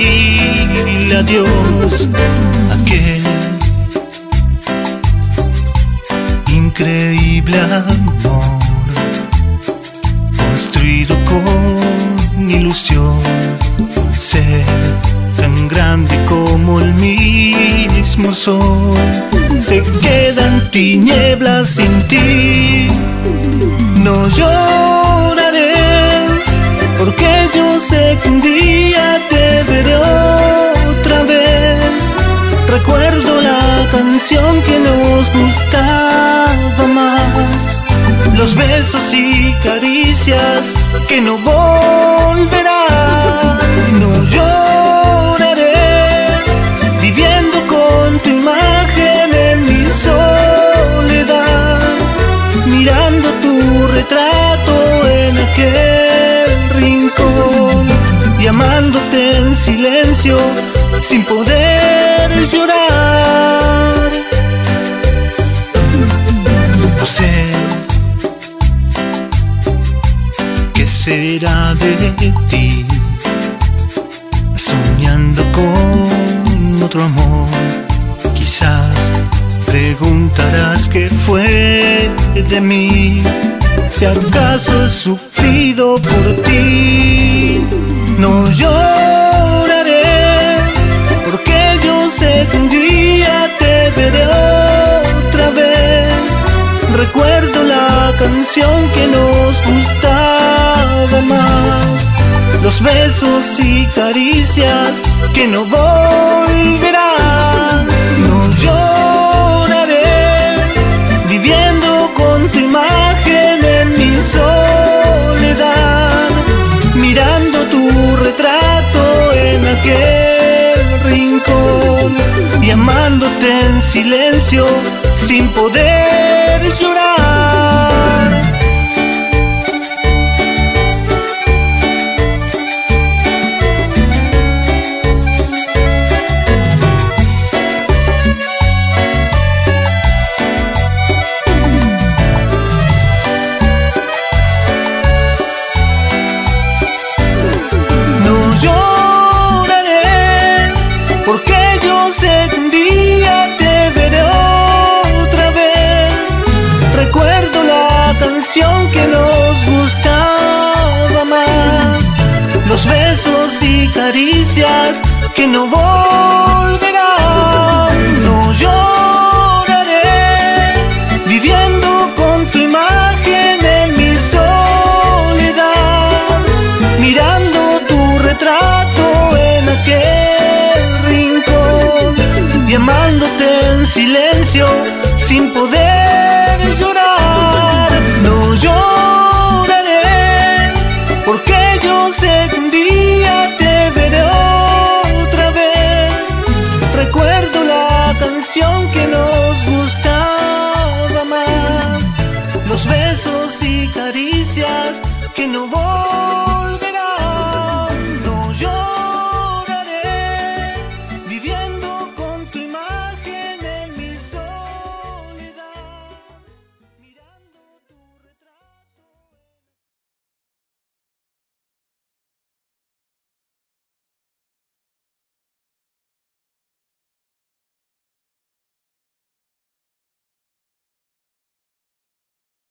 decirle adiós a aquel increíble amor construido con ilusión ser tan grande como el mismo sol. Se quedan tinieblas sin ti. No lloraré la canción que nos gustaba más, los besos y caricias que no volverán. No lloraré, viviendo con tu imagen en mi soledad, mirando tu retrato en aquel rincón y amándote en silencio sin poder llorar. No sé qué será de ti, soñando con otro amor. Quizás preguntarás qué fue de mí, si acaso he sufrido por ti. No lloraré, que nos gustaba más, los besos y caricias que no volverán. No lloraré, viviendo con tu imagen en mi soledad, mirando tu retrato en aquel rincón y amándote en silencio sin poder llorar. Que no volverán. No lloraré, viviendo con tu imagen en mi soledad mirando tu retrato en aquel rincón y amándote en silencio sin poder llorar. No lloraré, porque yo sé que que no voy